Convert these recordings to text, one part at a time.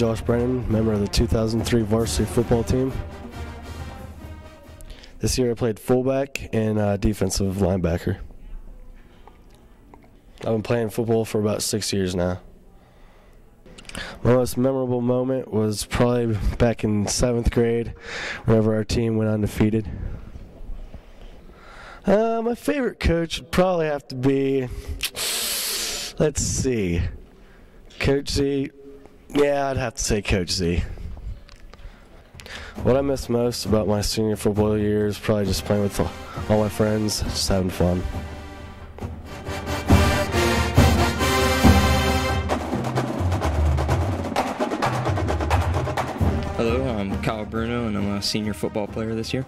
Josh Brennan, member of the 2003 varsity football team. This year I played fullback and uh, defensive linebacker. I've been playing football for about six years now. My most memorable moment was probably back in seventh grade, whenever our team went undefeated. Uh, my favorite coach would probably have to be, let's see, Coach Z. Yeah, I'd have to say Coach Z. What I miss most about my senior football year is probably just playing with all my friends, just having fun. Hello, I'm Kyle Bruno, and I'm a senior football player this year.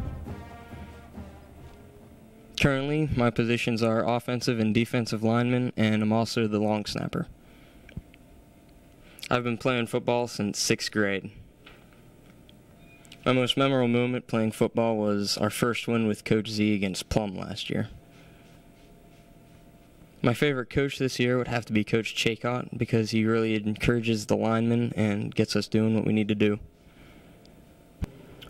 Currently, my positions are offensive and defensive lineman, and I'm also the long snapper. I've been playing football since sixth grade. My most memorable moment playing football was our first win with Coach Z against Plum last year. My favorite coach this year would have to be Coach Chaycott because he really encourages the linemen and gets us doing what we need to do.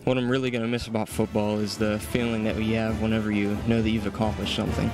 What I'm really going to miss about football is the feeling that we have whenever you know that you've accomplished something.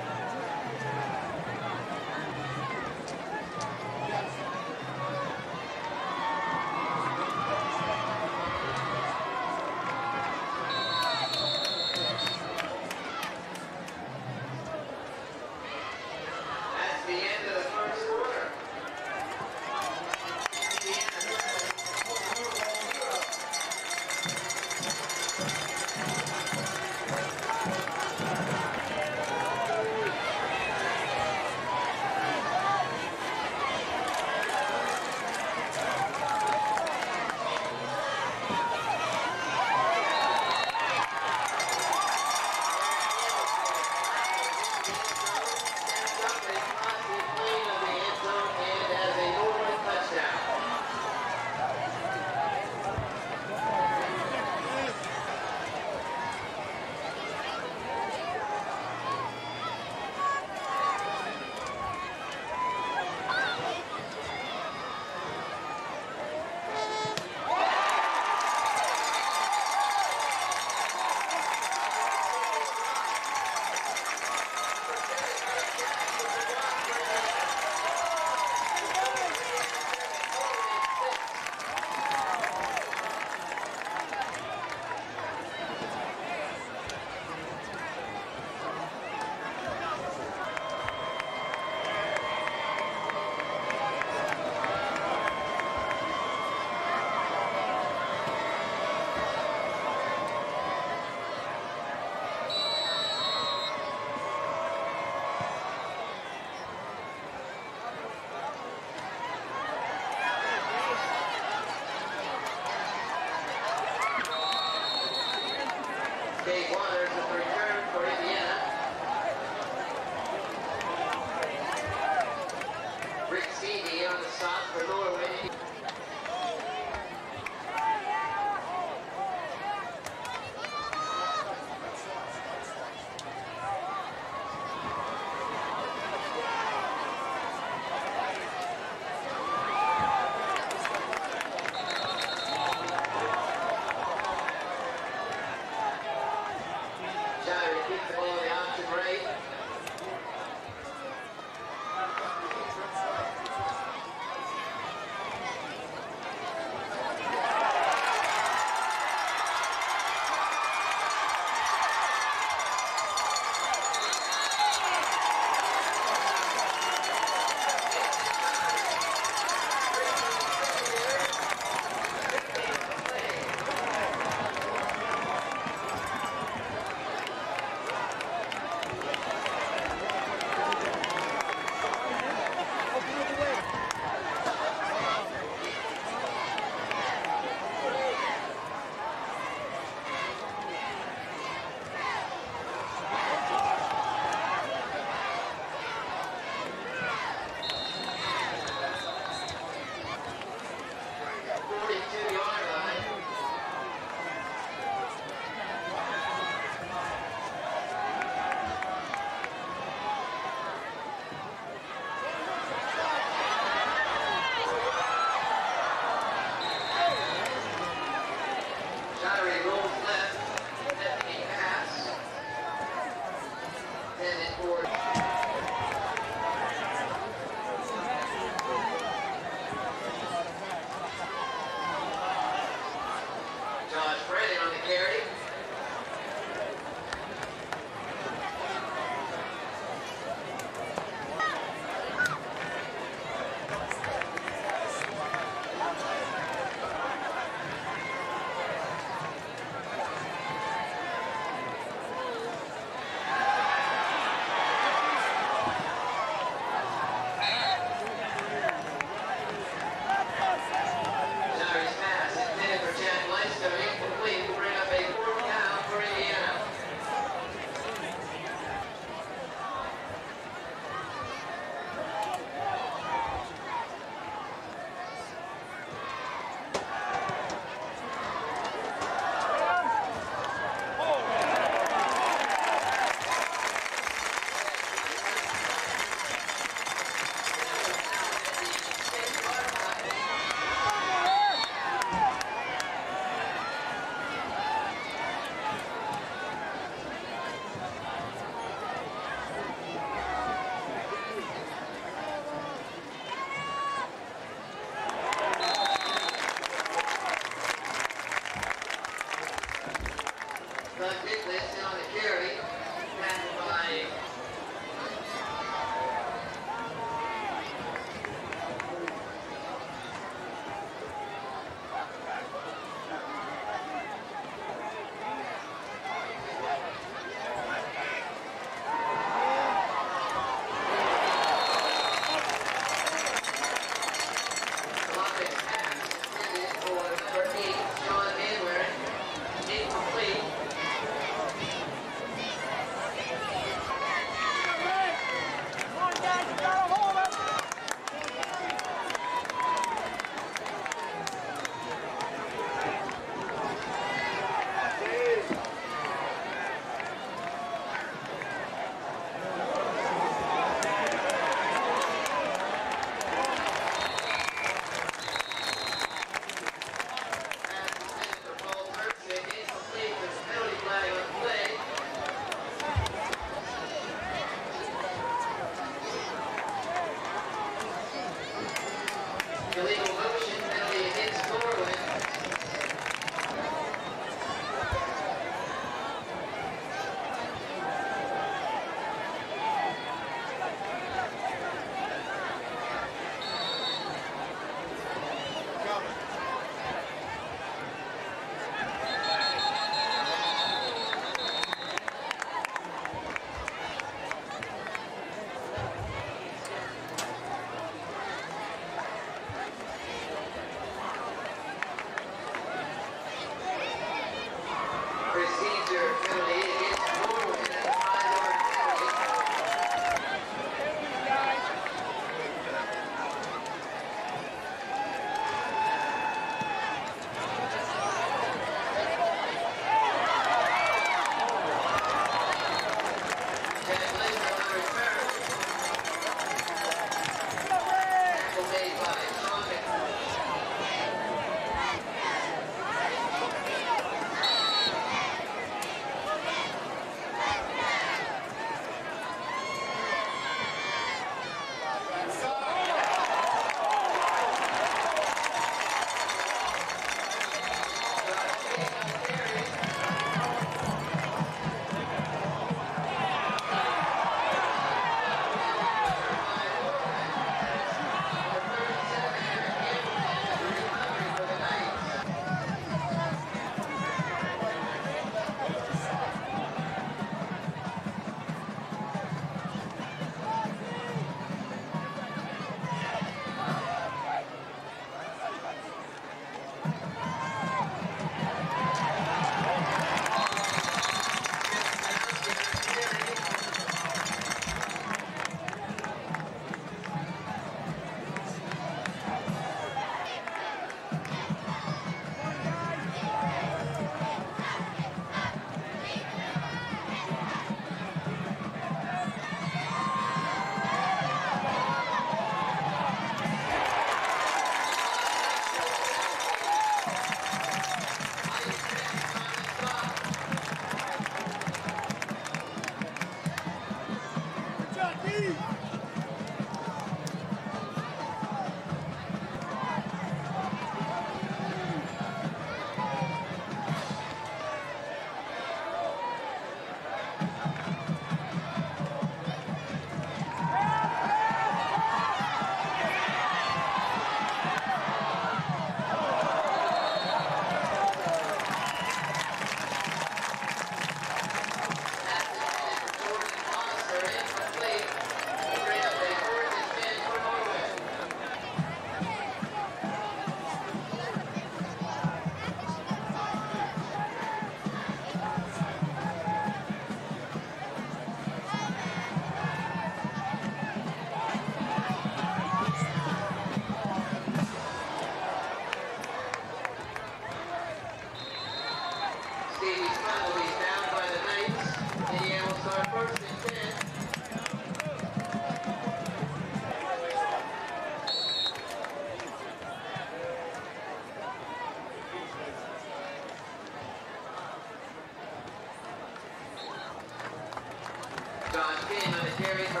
John King on the carry for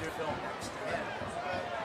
their film next.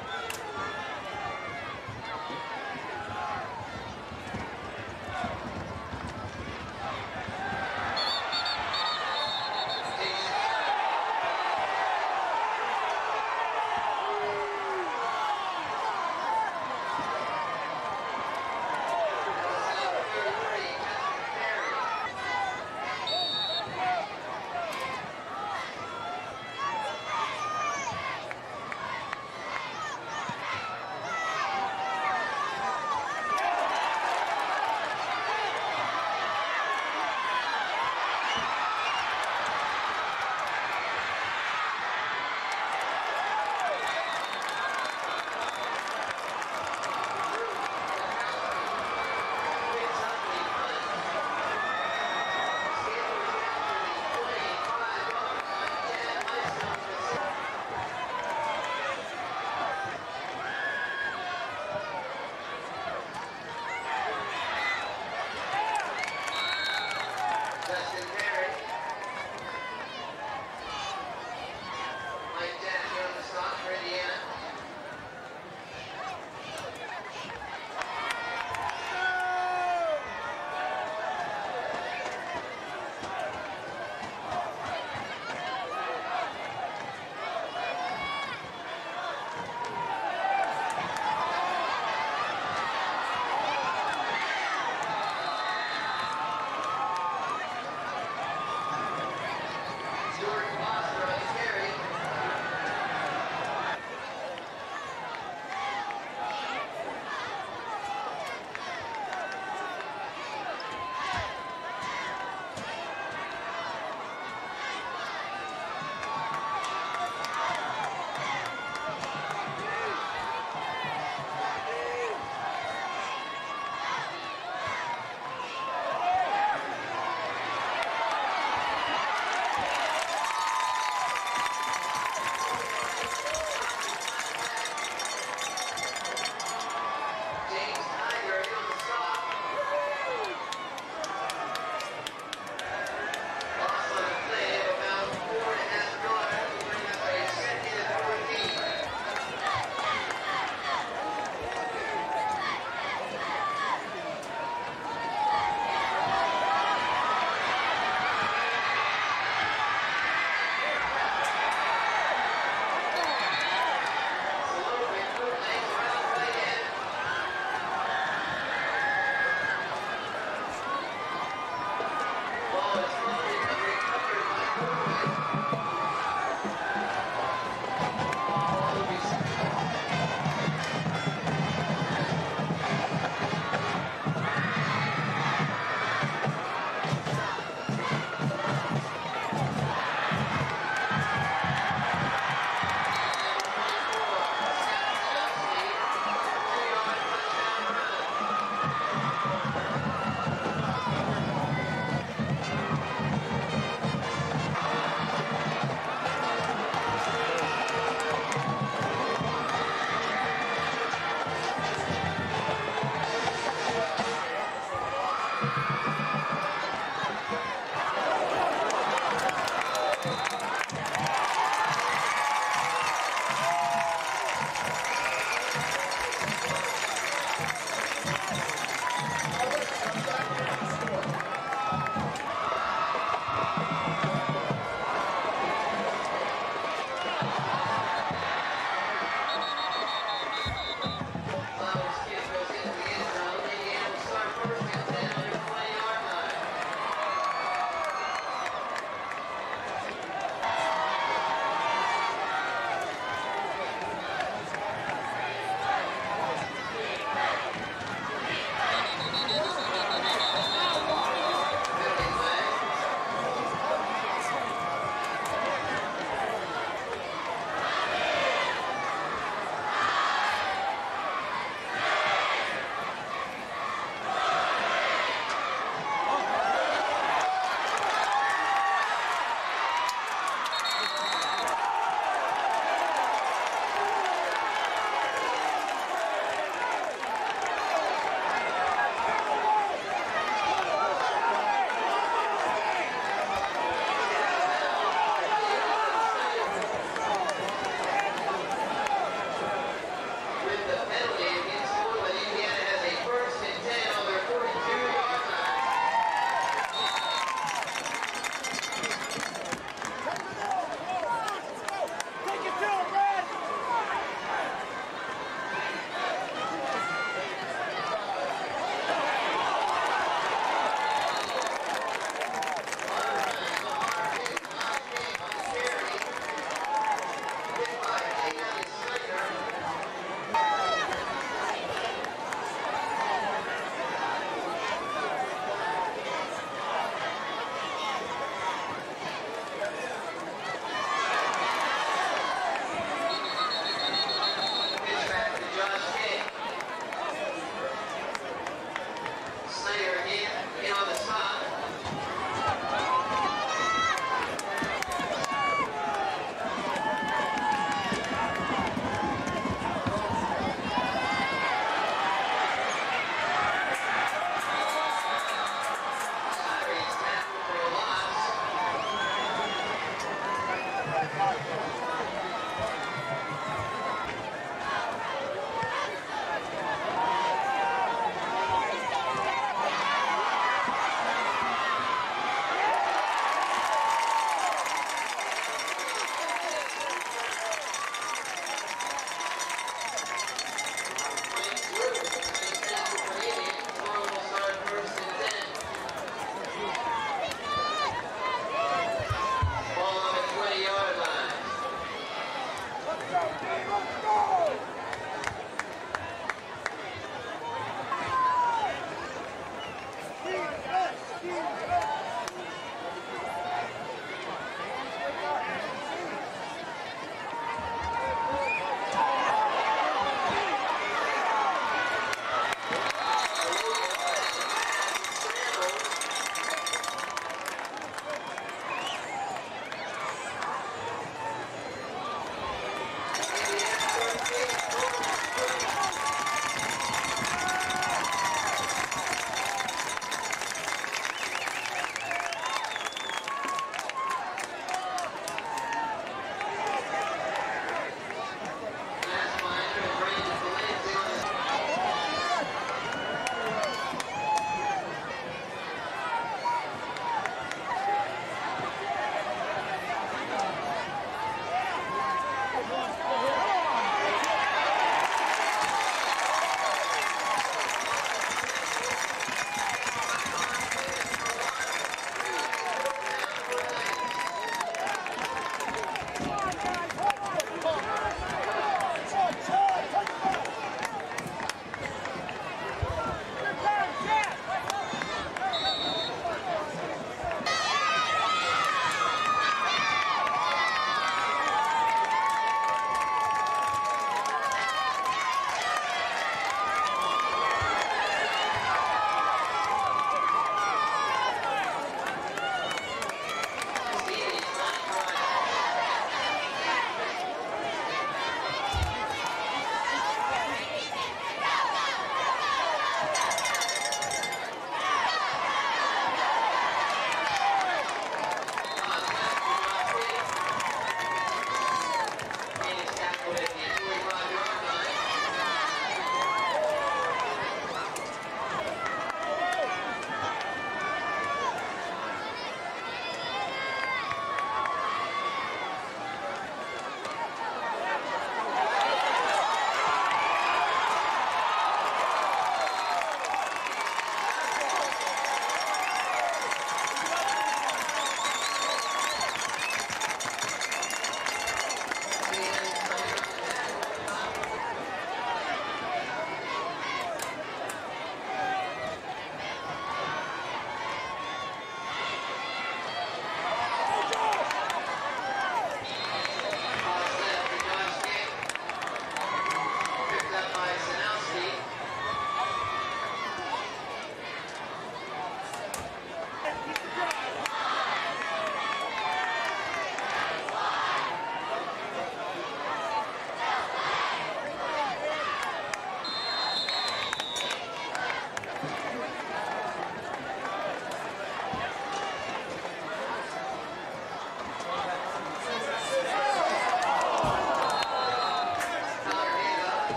Go, go, go.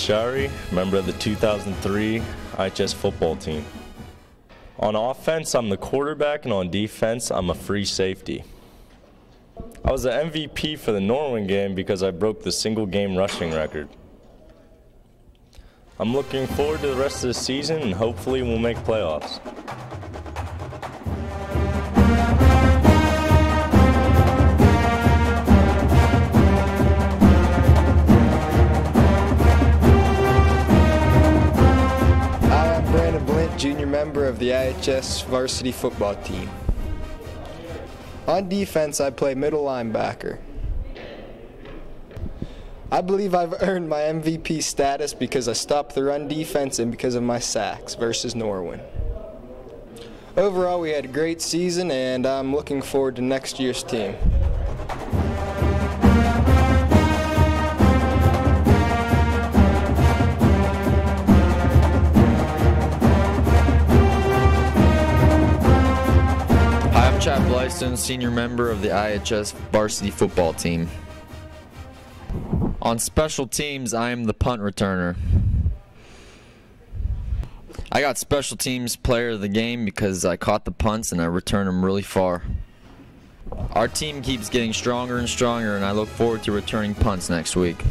Shari, member of the 2003 IHS football team. On offense, I'm the quarterback, and on defense, I'm a free safety. I was the MVP for the Norwin game because I broke the single game rushing record. I'm looking forward to the rest of the season and hopefully we'll make playoffs. Of varsity football team. On defense, I play middle linebacker. I believe I've earned my MVP status because I stopped the run defense and because of my sacks versus Norwin. Overall, we had a great season, and I'm looking forward to next year's team. Chad senior member of the IHS varsity football team. On special teams, I am the punt returner. I got special teams player of the game because I caught the punts and I returned them really far. Our team keeps getting stronger and stronger, and I look forward to returning punts next week.